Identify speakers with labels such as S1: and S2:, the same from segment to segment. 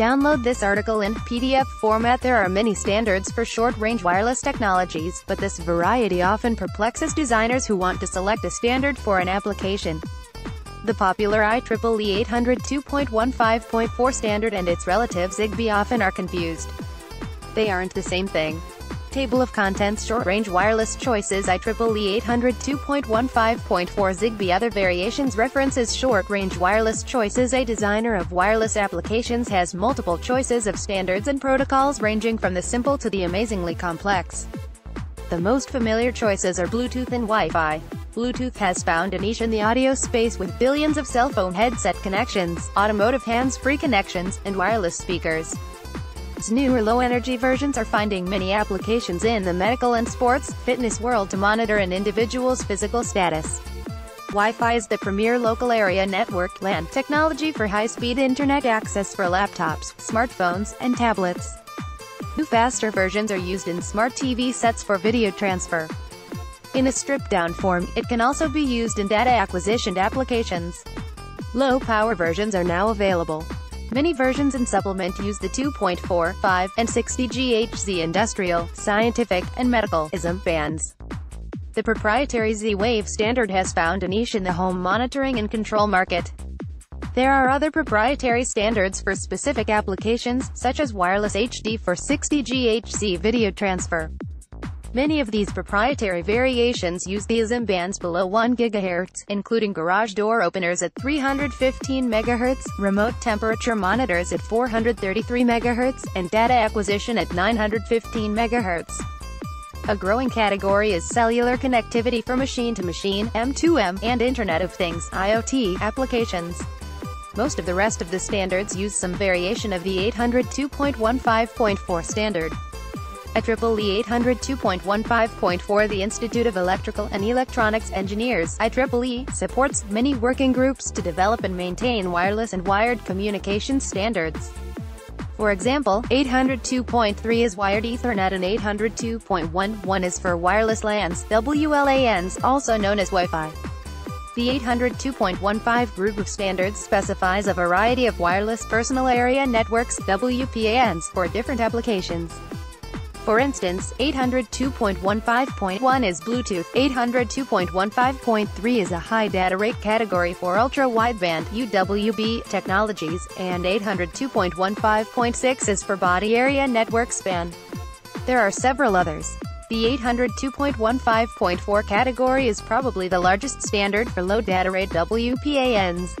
S1: Download this article in PDF format. There are many standards for short-range wireless technologies, but this variety often perplexes designers who want to select a standard for an application. The popular IEEE 802.15.4 standard and its relative Zigbee often are confused. They aren't the same thing. Table of Contents Short-Range Wireless Choices IEEE 802.15.4 Zigbee Other variations References Short-Range Wireless Choices A designer of wireless applications has multiple choices of standards and protocols ranging from the simple to the amazingly complex. The most familiar choices are Bluetooth and Wi-Fi. Bluetooth has found a niche in the audio space with billions of cell phone headset connections, automotive hands-free connections, and wireless speakers. Newer low-energy versions are finding many applications in the medical and sports, fitness world to monitor an individual's physical status. Wi-Fi is the premier local area network LAN technology for high-speed internet access for laptops, smartphones, and tablets. New faster versions are used in smart TV sets for video transfer. In a stripped-down form, it can also be used in data acquisition applications. Low-power versions are now available. Many versions and supplement use the 2.4, 5, and 60 GHz industrial, scientific, and medical ISM bands. The proprietary Z-Wave standard has found a niche in the home monitoring and control market. There are other proprietary standards for specific applications, such as wireless HD for 60 GHz video transfer. Many of these proprietary variations use the ISM bands below 1 GHz, including garage door openers at 315 MHz, remote temperature monitors at 433 MHz, and data acquisition at 915 MHz. A growing category is cellular connectivity for machine-to-machine, M2M, and Internet of Things, IoT, applications. Most of the rest of the standards use some variation of the 802.15.4 standard. IEEE 802.15.4 The Institute of Electrical and Electronics Engineers IEEE, supports many working groups to develop and maintain wireless and wired communication standards. For example, 802.3 is wired Ethernet and 802.11 is for wireless LANs, WLANs, also known as Wi-Fi. The 802.15 group of standards specifies a variety of wireless personal area networks, WPANs, for different applications. For instance, 802.15.1 is Bluetooth, 802.15.3 is a high data rate category for ultra-wideband UWB technologies, and 802.15.6 is for body area network span. There are several others. The 802.15.4 category is probably the largest standard for low data rate WPANs.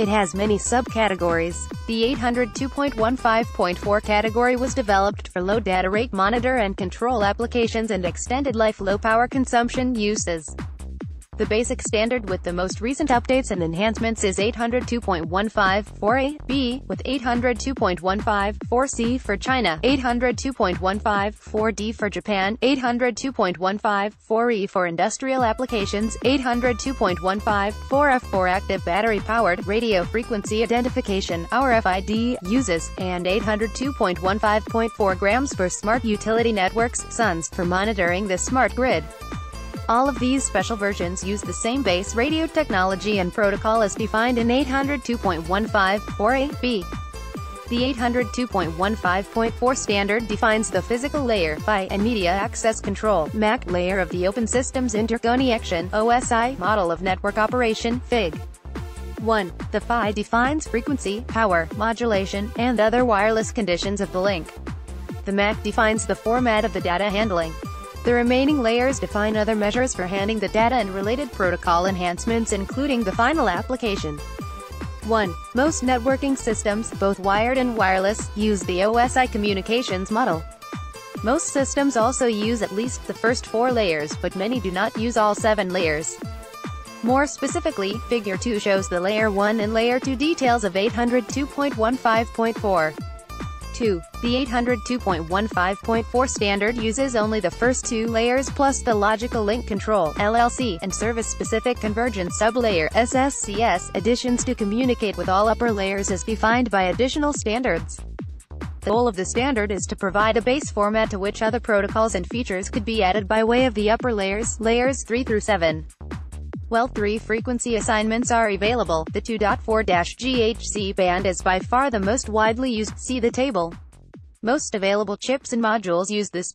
S1: It has many subcategories. The 802.15.4 category was developed for low data rate monitor and control applications and extended life low power consumption uses. The basic standard with the most recent updates and enhancements is 802.15.4a, with 802.15.4c for China, 802.15.4d for Japan, 802.15.4e for industrial applications, 802.15.4f for active battery-powered radio frequency identification, RFID, uses, and 802.15.4 grams for smart utility networks, SUNS, for monitoring the smart grid. All of these special versions use the same base radio technology and protocol as defined in 802.15.4a-b. The 802.15.4 standard defines the physical layer, PHY, and media access control MAC layer of the Open Systems Interconnection OSI model of network operation, FIG. 1. The PHY defines frequency, power, modulation, and other wireless conditions of the link. The MAC defines the format of the data handling. The remaining layers define other measures for handling the data and related protocol enhancements including the final application. 1. Most networking systems, both wired and wireless, use the OSI communications model. Most systems also use at least the first four layers, but many do not use all seven layers. More specifically, Figure 2 shows the Layer 1 and Layer 2 details of 802.15.4. 2. The 802.15.4 standard uses only the first two layers plus the logical link control LLC, and service-specific convergence sublayer SSCS additions to communicate with all upper layers as defined by additional standards. The goal of the standard is to provide a base format to which other protocols and features could be added by way of the upper layers, layers 3 through 7. While three frequency assignments are available, the 2.4-GHz band is by far the most widely used. See the table. Most available chips and modules use this